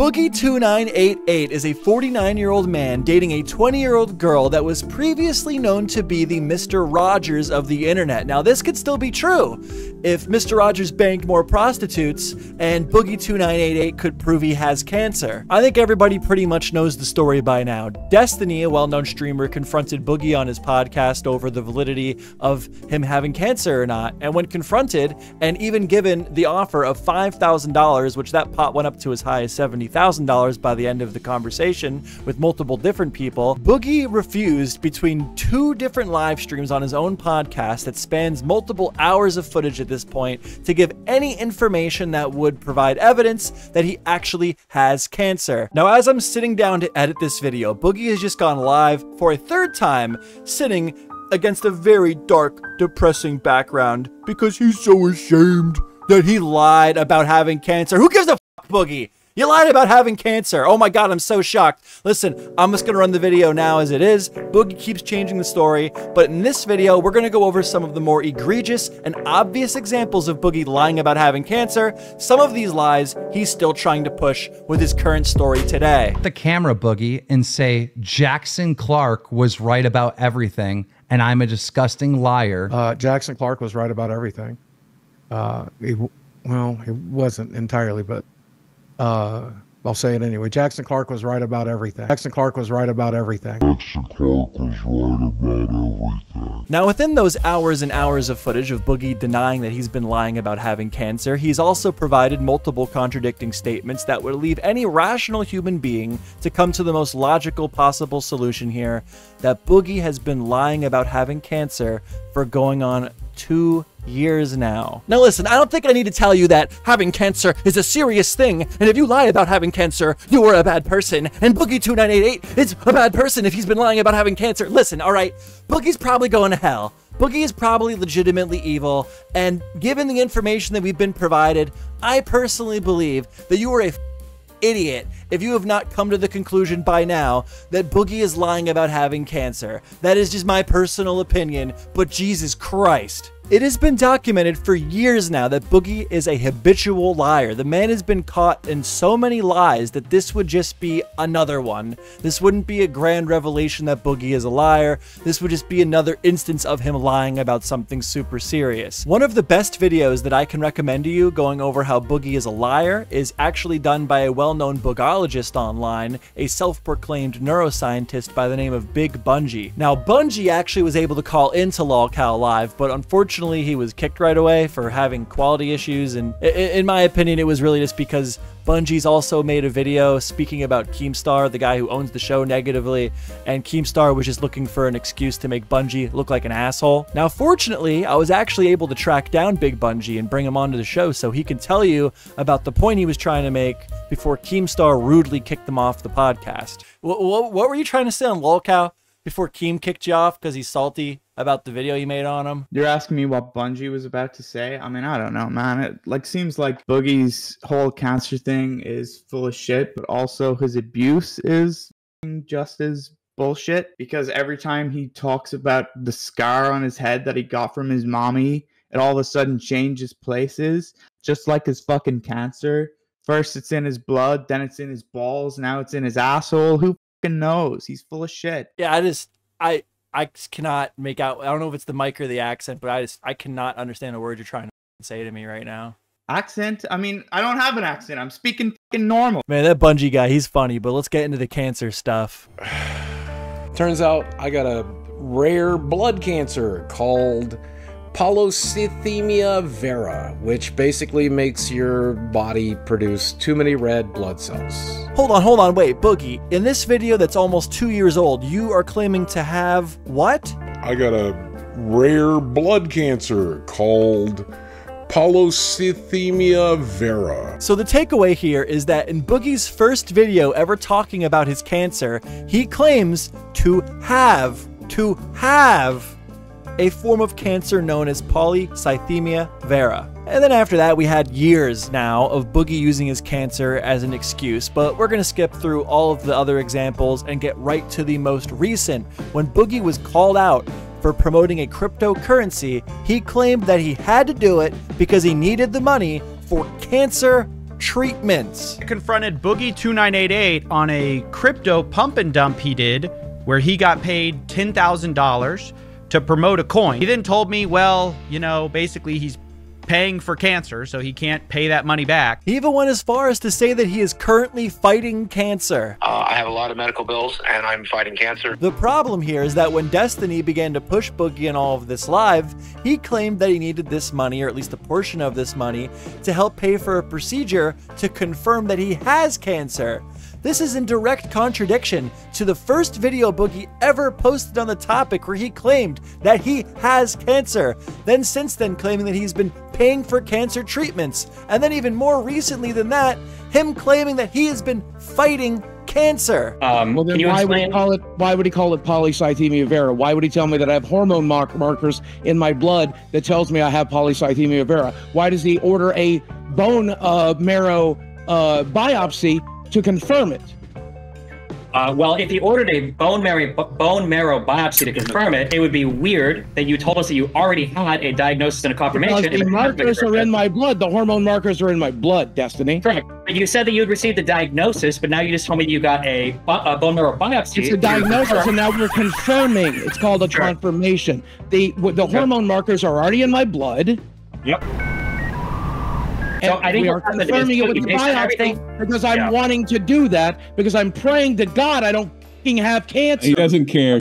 Boogie2988 is a 49 year old man dating a 20 year old girl that was previously known to be the Mr. Rogers of the internet. Now, this could still be true if Mr. Rogers banged more prostitutes and Boogie2988 could prove he has cancer. I think everybody pretty much knows the story by now. Destiny, a well known streamer, confronted Boogie on his podcast over the validity of him having cancer or not. And when confronted and even given the offer of $5,000, which that pot went up to as high as $70,000 by the end of the conversation with multiple different people, Boogie refused between two different live streams on his own podcast that spans multiple hours of footage at this point to give any information that would provide evidence that he actually has cancer. Now, as I'm sitting down to edit this video, Boogie has just gone live for a third time, sitting against a very dark, depressing background because he's so ashamed that he lied about having cancer. Who gives a fuck, Boogie? You lied about having cancer. Oh my god, I'm so shocked. Listen, I'm just gonna run the video now as it is. Boogie keeps changing the story, but in this video, we're gonna go over some of the more egregious and obvious examples of Boogie lying about having cancer. Some of these lies he's still trying to push with his current story today. The camera, Boogie, and say Jackson Clark was right about everything, and I'm a disgusting liar. Uh, Jackson Clark was right about everything. Uh, he, well, he wasn't entirely, but uh, I'll say it anyway. Jackson Clark was right about everything. Jackson Clark was right about everything. Jackson Clark was right about everything. Now, within those hours and hours of footage of Boogie denying that he's been lying about having cancer, he's also provided multiple contradicting statements that would leave any rational human being to come to the most logical possible solution here that Boogie has been lying about having cancer for going on two years now. Now listen, I don't think I need to tell you that having cancer is a serious thing, and if you lie about having cancer, you are a bad person, and Boogie2988 is a bad person if he's been lying about having cancer. Listen, alright, Boogie's probably going to hell. Boogie is probably legitimately evil, and given the information that we've been provided, I personally believe that you are a idiot if you have not come to the conclusion by now that Boogie is lying about having cancer. That is just my personal opinion, but Jesus Christ. It has been documented for years now that Boogie is a habitual liar. The man has been caught in so many lies that this would just be another one. This wouldn't be a grand revelation that Boogie is a liar. This would just be another instance of him lying about something super serious. One of the best videos that I can recommend to you going over how Boogie is a liar is actually done by a well-known boogologist online, a self-proclaimed neuroscientist by the name of Big Bunjee. Now, Bunjee actually was able to call into LolCow Live, but unfortunately Unfortunately, he was kicked right away for having quality issues, and in my opinion, it was really just because Bunjee's also made a video speaking about Keemstar, the guy who owns the show, negatively, and Keemstar was just looking for an excuse to make Bunjee look like an asshole. Now, fortunately, I was actually able to track down Big Bunjee and bring him onto the show so he can tell you about the point he was trying to make before Keemstar rudely kicked them off the podcast. What, what, what were you trying to say on LolCow before Keem kicked you off because he's salty about the video you made on him? You're asking me what Bunjee was about to say? I mean, I don't know, man. It like seems like Boogie's whole cancer thing is full of shit, but also his abuse is just as bullshit because every time he talks about the scar on his head that he got from his mommy, it all of a sudden changes places, just like his fucking cancer. First it's in his blood, then it's in his balls, now it's in his asshole. Who knows? He's full of shit. Yeah, I just I I cannot make out. I don't know if it's the mic or the accent, but I just I cannot understand a word you're trying to say to me right now. Accent? I mean, I don't have an accent. I'm speaking fucking normal. Man, that Bunjee guy, he's funny. But let's get into the cancer stuff. Turns out I got a rare blood cancer called polycythemia vera, which basically makes your body produce too many red blood cells. Hold on, hold on, wait, Boogie. In this video that's almost two years old, you are claiming to have what? I got a rare blood cancer called polycythemia vera. So the takeaway here is that in Boogie's first video ever talking about his cancer, he claims to have, to have a form of cancer known as polycythemia vera. And then after that, we had years now of Boogie using his cancer as an excuse, but we're to skip through all of the other examples and get right to the most recent. When Boogie was called out for promoting a cryptocurrency, he claimed that he had to do it because he needed the money for cancer treatments. confronted Boogie2988 on a crypto pump and dump he did where he got paid $10,000 to promote a coin. He then told me, well, you know, basically he's paying for cancer, so he can't pay that money back. He even went as far as to say that he is currently fighting cancer. Uh, I have a lot of medical bills and I'm fighting cancer. The problem here is that when Destiny began to push Boogie and all of this live, he claimed that he needed this money, or at least a portion of this money, to help pay for a procedure to confirm that he has cancer. This is in direct contradiction to the first video Boogie ever posted on the topic where he claimed that he has cancer. Then, since then, claiming that he's been paying for cancer treatments. And then, even more recently than that, him claiming that he has been fighting cancer. Um, Well, then can you why would he call it? Why would he call it polycythemia vera? Why would he tell me that I have hormone mark- markers in my blood that tells me I have polycythemia vera? Why does he order a bone uh, marrow uh, biopsy to confirm it? Uh, well, if he ordered a bone marrow bone marrow biopsy to confirm it, it would be weird that you told us that you already had a diagnosis and a confirmation. Because the if it hadn't been markers are in my blood. The hormone markers are in my blood. Destiny. Correct. But you said that you had received the diagnosis, but now you just told me you got a, a bone marrow biopsy. It's a diagnosis, and now we're confirming. It's called a Sure. confirmation. The the hormone markers are already in my blood. Yep. And So I think we are confirming it with the biopsy because I'm Yeah. wanting to do that because I'm praying to God I don't fucking have cancer. He doesn't care.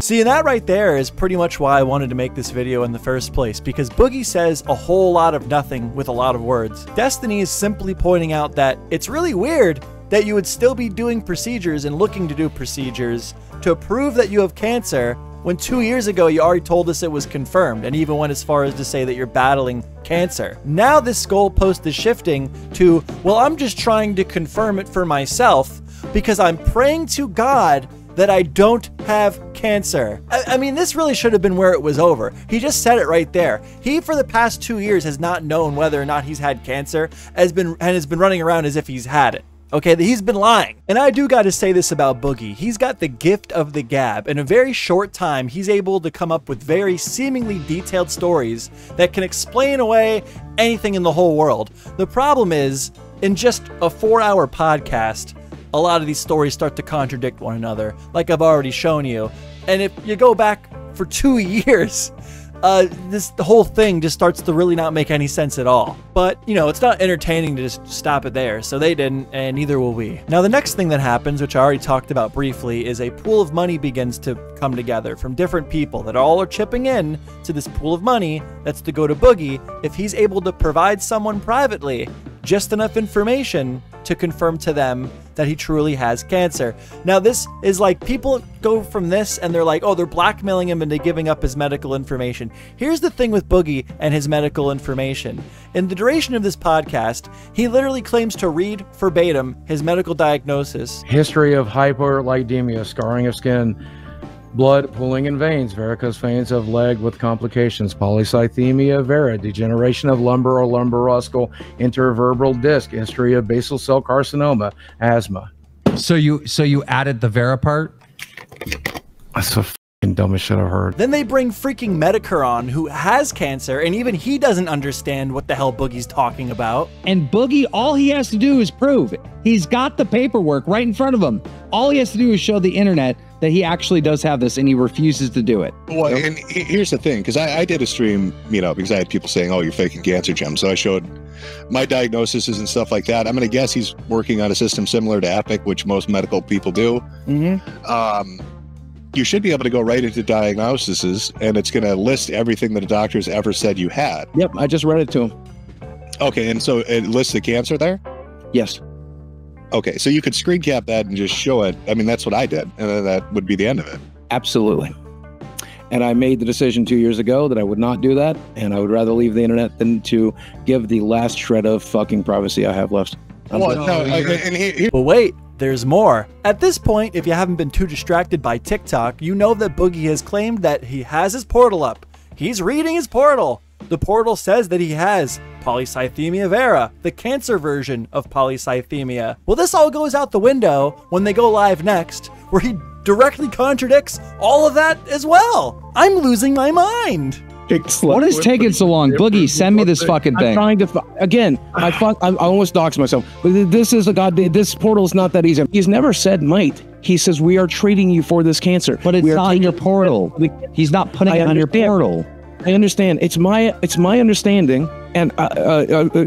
See, and that right there is pretty much why I wanted to make this video in the first place, because Boogie says a whole lot of nothing with a lot of words. Destiny is simply pointing out that it's really weird that you would still be doing procedures and looking to do procedures to prove that you have cancer when two years ago you already told us it was confirmed and even went as far as to say that you're battling cancer. Now this goalpost is shifting to, well, I'm just trying to confirm it for myself because I'm praying to God that I don't have cancer. I, I mean, this really should have been where it was over. He just said it right there. He, for the past two years, has not known whether or not he's had cancer, has been and has been running around as if he's had it. Okay, he's been lying. And I do got to say this about Boogie. He's got the gift of the gab. In a very short time, he's able to come up with very seemingly detailed stories that can explain away anything in the whole world. The problem is, in just a four hour podcast, a lot of these stories start to contradict one another, like I've already shown you. And if you go back for two years, uh, this whole thing just starts to really not make any sense at all. But you know, it's not entertaining to just stop it there, so they didn't, and neither will we. Now, the next thing that happens, which I already talked about briefly, is a pool of money begins to come together from different people that all are chipping in to this pool of money that's to go to Boogie if he's able to provide someone privately just enough information to confirm to them that he truly has cancer. Now, this is like people go from this and they're like, oh, they're blackmailing him into giving up his medical information. Here's the thing with Boogie and his medical information. In the duration of this podcast, he literally claims to read verbatim his medical diagnosis. History of hyperlipidemia, scarring of skin, blood pooling in veins, varicose veins of leg with complications, polycythemia vera, degeneration of lumbar or lumbosacral intervertebral disc, history of basal cell carcinoma, asthma. So you so you added the Vera part? That's the fucking dumbest shit I've heard. Then they bring freaking Medicare on, who has cancer, and even he doesn't understand what the hell Boogie's talking about. And Boogie, all he has to do is prove. He's got the paperwork right in front of him. All he has to do is show the internet that he actually does have this and he refuses to do it. Well, and here's the thing, because I, I did a stream, you know, because I had people saying, "Oh, you're faking cancer, Jim." So I showed my diagnoses and stuff like that. I'm gonna guess he's working on a system similar to Epic, which most medical people do. Mm-hmm. Um, you should be able to go right into diagnoses, and it's gonna list everything that a doctor's ever said you had. Yep, I just read it to him. Okay, and so it lists the cancer there. Yes. Okay, so you could screen cap that and just show it. I mean, that's what I did, and that would be the end of it. Absolutely. And I made the decision two years ago that I would not do that, and I would rather leave the internet than to give the last shred of fucking privacy I have left. I'm Well, no, I- and he, he, But wait, there's more. At this point, if you haven't been too distracted by TikTok, you know that Boogie has claimed that he has his portal up. He's reading his portal. The portal says that he has polycythemia vera, the cancer version of polycythemia. Well, this all goes out the window when they go live next, where he directly contradicts all of that as well. I'm losing my mind. What is taking so long? Boogie, send me this fucking thing. I'm thing. trying to. fi- Again, I fuck. I, I almost doxed myself. But this is a god. This portal is not that easy. He's never said might. He says we are treating you for this cancer. But it's we not on your portal. He's not putting I it on your portal. I understand. It's my. It's my understanding. And uh, uh, uh, uh,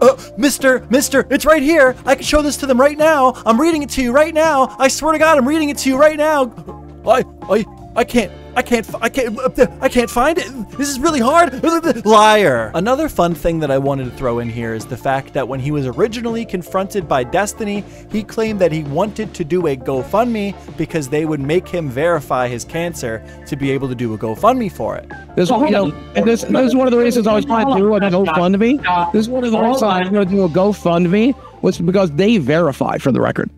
uh, Mister, Mister, it's right here. I can show this to them right now. I'm reading it to you right now. I swear to God, I'm reading it to you right now. I, I, I can't, I can't, I can't, I can't find it. This is really hard. Liar. Another fun thing that I wanted to throw in here is the fact that when he was originally confronted by Destiny, he claimed that he wanted to do a GoFundMe because they would make him verify his cancer to be able to do a GoFundMe for it. This, you know, and this, this is one of the reasons I was trying to do a GoFundMe. This is one of the reasons I was going to do a GoFundMe was because they verify for the record.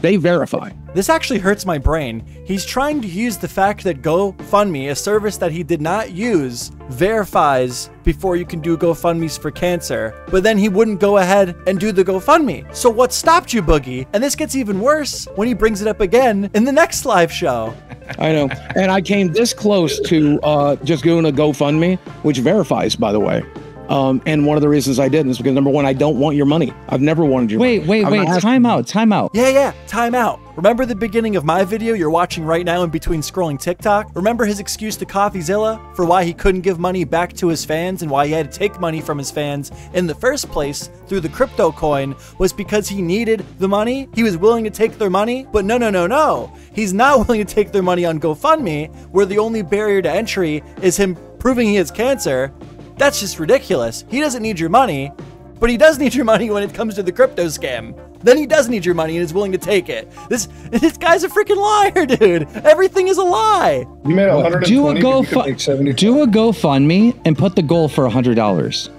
They verify. This actually hurts my brain. He's trying to use the fact that GoFundMe, a service that he did not use, verifies before you can do GoFundMe's for cancer, but then he wouldn't go ahead and do the GoFundMe. So what stopped you, Boogie? And this gets even worse when he brings it up again in the next live show. I know. And I came this close to uh, just doing a GoFundMe, which verifies, by the way. Um, and one of the reasons I didn't is because number one, I don't want your money. I've never wanted your Wait, money. wait, I'm wait. Time out. Time out. Yeah, yeah, time out. Remember the beginning of my video you're watching right now in between scrolling TikTok? Remember his excuse to CoffeeZilla for why he couldn't give money back to his fans and why he had to take money from his fans in the first place through the crypto coin was because he needed the money? He was willing to take their money? But no, no, no, no. He's not willing to take their money on GoFundMe, where the only barrier to entry is him proving he has cancer. That's just ridiculous. He doesn't need your money, but he does need your money when it comes to the crypto scam. Then he does need your money and is willing to take it. This this guy's a freaking liar, dude. Everything is a lie. You made Do a 120, go but you could make 70. do a GoFundMe and put the goal for hundred dollars.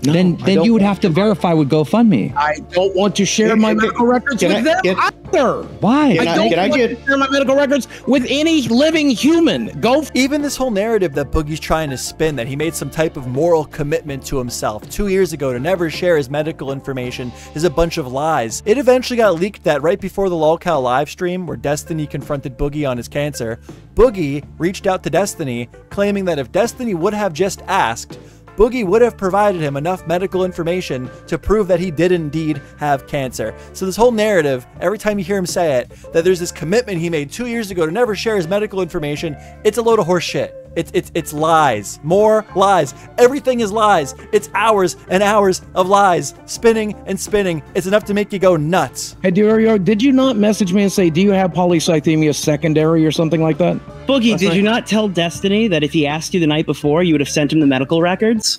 Then I then you would have to verify with GoFundMe. I don't want to share my Can- medical records with I- them can- either. Why? Can I I- don't can I want get- to share my medical records with any living human. Go. Even this whole narrative that Boogie's trying to spin that he made some type of moral commitment to himself two years ago to never share his medical information is a bunch of lies. It eventually got leaked that right before the LOLCow live stream where Destiny confronted Boogie on his cancer, Boogie reached out to Destiny claiming that if Destiny would have just asked, Boogie would have provided him enough medical information to prove that he did indeed have cancer. So this whole narrative, every time you hear him say it, that there's this commitment he made two years ago to never share his medical information, it's a load of horse shit. It's it's it's lies. More lies. Everything is lies. It's hours and hours of lies, spinning and spinning. It's enough to make you go nuts. Hey, DeOrio, did you not message me and say, "Do you have polycythemia secondary or something like that?" Boogie, That's did right. you not tell Destiny that if he asked you the night before, you would have sent him the medical records?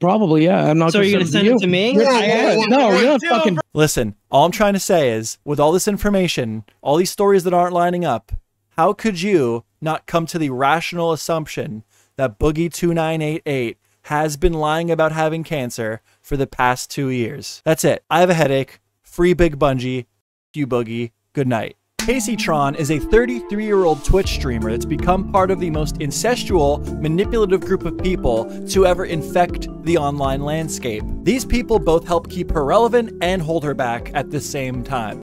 Probably, yeah. I'm not. So are you gonna gonna send it to me? You're- Yeah, no, you're not fucking. Listen, all I'm trying to say is, with all this information, all these stories that aren't lining up, how could you not come to the rational assumption that Boogie2988 has been lying about having cancer for the past two years? That's it. I have a headache. Free Big Bunjee. You Boogie. Good night. Kaceytron is a 33 year old Twitch streamer that's become part of the most incestual, manipulative group of people to ever infect the online landscape. These people both help keep her relevant and hold her back at the same time.